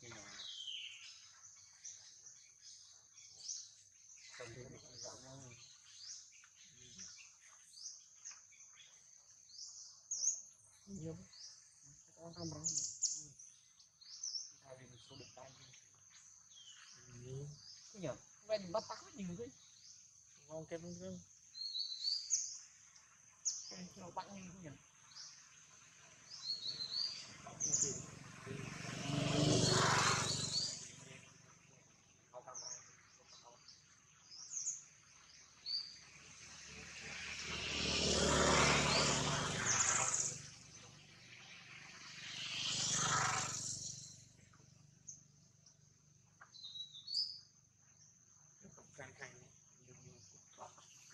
chi mà trong khi mình rộng lắm nhiều con tham ra tại vì mình số được tay cái nhở vậy mình bắt táo nhiều thế ngon kem luôn cái nó bắt nhiều thế nhở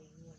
คนรวย